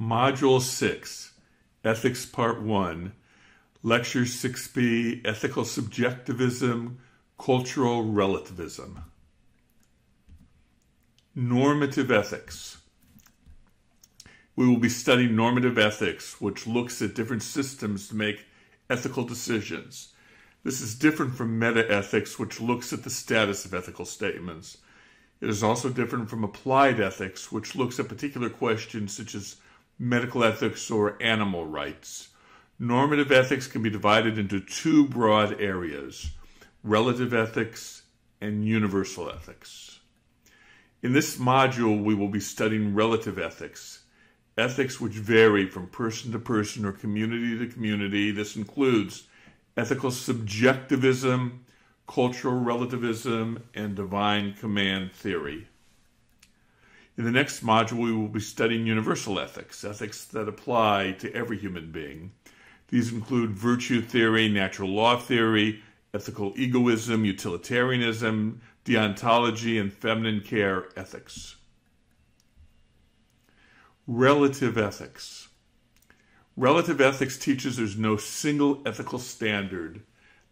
Module 6, Ethics Part 1, Lecture 6b, Ethical Subjectivism, Cultural Relativism. Normative Ethics. We will be studying normative ethics, which looks at different systems to make ethical decisions. This is different from meta ethics, which looks at the status of ethical statements. It is also different from applied ethics, which looks at particular questions such as medical ethics or animal rights. Normative ethics can be divided into two broad areas relative ethics and universal ethics. In this module, we will be studying relative ethics, ethics which vary from person to person or community to community. This includes ethical subjectivism, cultural relativism, and divine command theory. In the next module, we will be studying universal ethics, ethics that apply to every human being. These include virtue theory, natural law theory, ethical egoism, utilitarianism, deontology, and feminine care ethics. Relative ethics. Relative ethics teaches there's no single ethical standard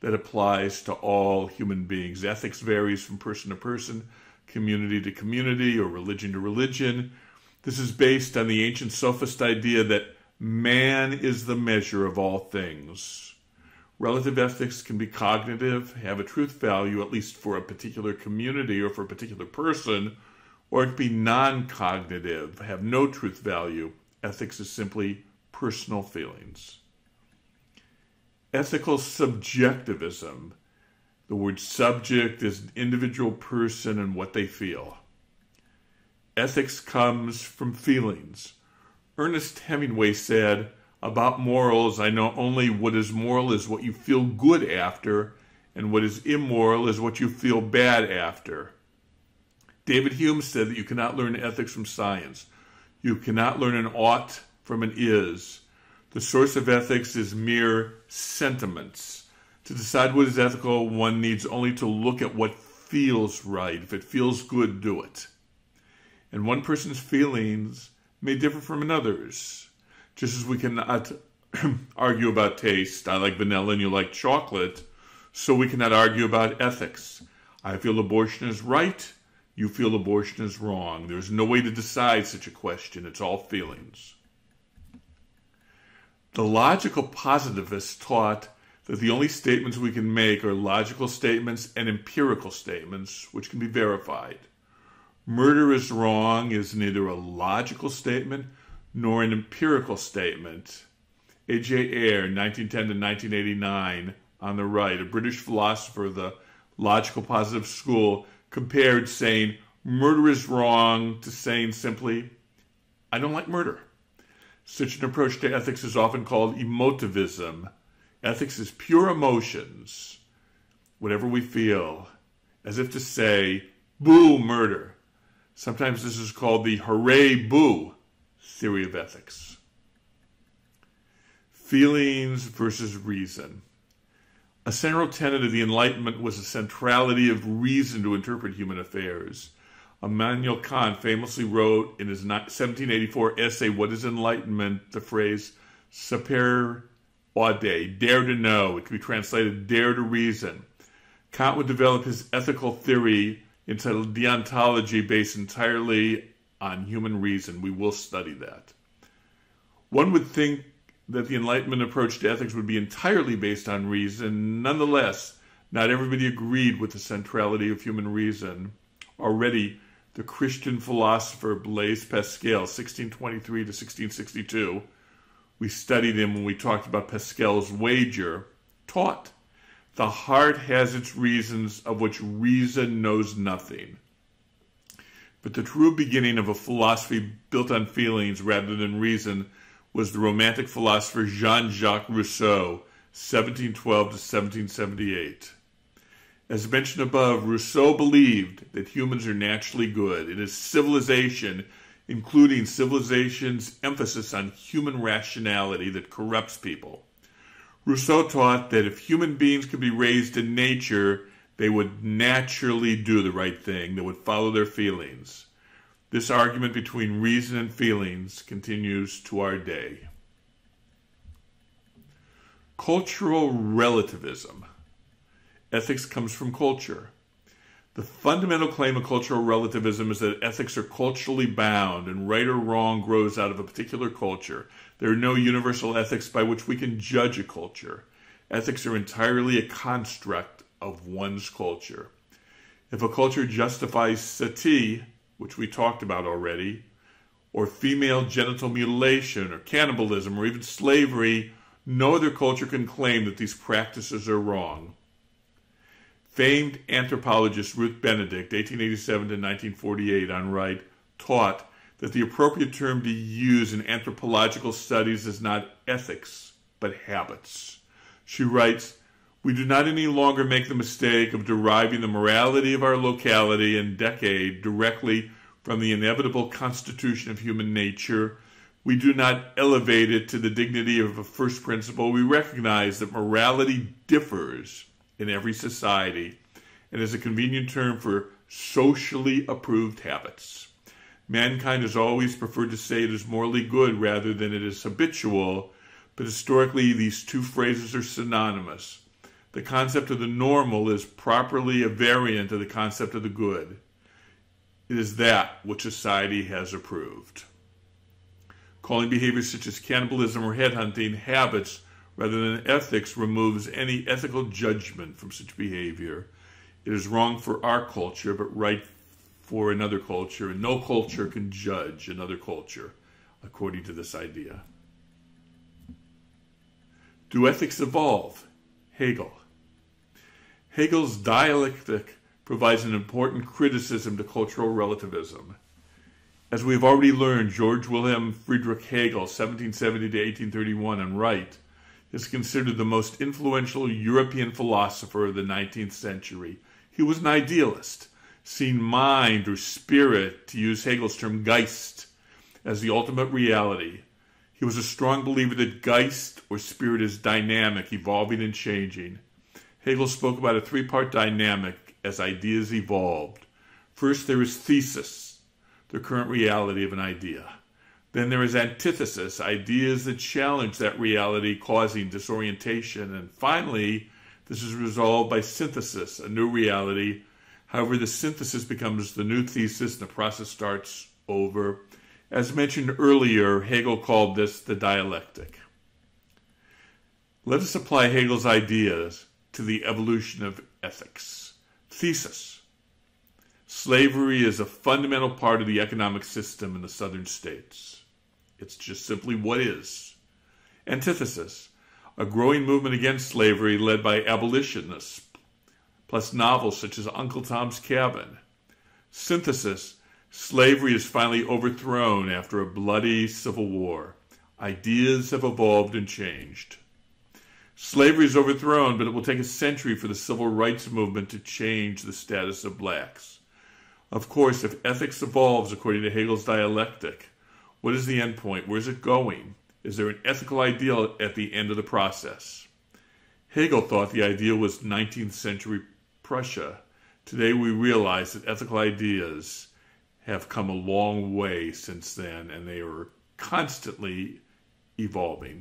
that applies to all human beings. Ethics varies from person to person, community to community, or religion to religion. This is based on the ancient sophist idea that man is the measure of all things. Relative ethics can be cognitive, have a truth value, at least for a particular community or for a particular person, or it can be non cognitive, have no truth value. Ethics is simply personal feelings. Ethical subjectivism. The word subject is an individual person and what they feel. Ethics comes from feelings. Ernest Hemingway said, About morals, I know only what is moral is what you feel good after, and what is immoral is what you feel bad after. David Hume said that you cannot learn ethics from science. You cannot learn an ought from an is. The source of ethics is mere sentiments. To decide what is ethical, one needs only to look at what feels right. If it feels good, do it. And one person's feelings may differ from another's. Just as we cannot argue about taste, I like vanilla and you like chocolate, so we cannot argue about ethics. I feel abortion is right, you feel abortion is wrong. There's no way to decide such a question, it's all feelings. The logical positivists taught that the only statements we can make are logical statements and empirical statements, which can be verified. Murder is wrong is neither a logical statement nor an empirical statement. A.J. Ayer, 1910 to 1989, on the right, a British philosopher of the logical positive school, compared saying murder is wrong to saying simply, I don't like murder. Such an approach to ethics is often called emotivism. Ethics is pure emotions, whatever we feel, as if to say, boo, murder. Sometimes this is called the hooray, boo theory of ethics. Feelings versus reason. A central tenet of the Enlightenment was the centrality of reason to interpret human affairs. Immanuel Kant famously wrote in his 1784 essay, What is Enlightenment? the phrase sapere aude, dare to know. It can be translated dare to reason. Kant would develop his ethical theory entitled Deontology, based entirely on human reason. We will study that. One would think that the Enlightenment approach to ethics would be entirely based on reason. Nonetheless, not everybody agreed with the centrality of human reason. Already, the Christian philosopher Blaise Pascal, 1623 to 1662, we studied him when we talked about Pascal's wager, taught the heart has its reasons of which reason knows nothing. But the true beginning of a philosophy built on feelings rather than reason was the Romantic philosopher Jean Jacques Rousseau, 1712 to 1778. As mentioned above, Rousseau believed that humans are naturally good. It is civilization, including civilization's emphasis on human rationality, that corrupts people. Rousseau taught that if human beings could be raised in nature, they would naturally do the right thing, they would follow their feelings. This argument between reason and feelings continues to our day. Cultural relativism. Ethics comes from culture. The fundamental claim of cultural relativism is that ethics are culturally bound and right or wrong grows out of a particular culture. There are no universal ethics by which we can judge a culture. Ethics are entirely a construct of one's culture. If a culture justifies sati, which we talked about already, or female genital mutilation, or cannibalism, or even slavery, no other culture can claim that these practices are wrong. Famed anthropologist Ruth Benedict, 1887 to 1948, on right, taught that the appropriate term to use in anthropological studies is not ethics, but habits. She writes, We do not any longer make the mistake of deriving the morality of our locality and decade directly from the inevitable constitution of human nature. We do not elevate it to the dignity of a first principle. We recognize that morality differs in every society and is a convenient term for socially approved habits. Mankind has always preferred to say it is morally good rather than it is habitual, but historically these two phrases are synonymous. The concept of the normal is properly a variant of the concept of the good. It is that which society has approved. Calling behaviors such as cannibalism or headhunting habits rather than ethics removes any ethical judgment from such behavior. It is wrong for our culture, but right for another culture, and no culture can judge another culture according to this idea. Do ethics evolve? Hegel. Hegel's dialectic provides an important criticism to cultural relativism. As we have already learned, George Wilhelm Friedrich Hegel, 1770 to 1831, and right, is considered the most influential European philosopher of the 19th century. He was an idealist, seeing mind or spirit, to use Hegel's term Geist, as the ultimate reality. He was a strong believer that Geist or spirit is dynamic, evolving, and changing. Hegel spoke about a three part dynamic as ideas evolved. First, there is thesis, the current reality of an idea. Then there is antithesis, ideas that challenge that reality, causing disorientation. And finally, this is resolved by synthesis, a new reality. However, the synthesis becomes the new thesis and the process starts over. As mentioned earlier, Hegel called this the dialectic. Let us apply Hegel's ideas to the evolution of ethics. Thesis Slavery is a fundamental part of the economic system in the southern states. It's just simply what is. Antithesis a growing movement against slavery led by abolitionists, plus novels such as Uncle Tom's Cabin. Synthesis slavery is finally overthrown after a bloody civil war. Ideas have evolved and changed. Slavery is overthrown, but it will take a century for the civil rights movement to change the status of blacks. Of course, if ethics evolves according to Hegel's dialectic, what is the end point? Where's it going? Is there an ethical ideal at the end of the process? Hegel thought the ideal was 19th century Prussia. Today we realize that ethical ideas have come a long way since then and they are constantly evolving.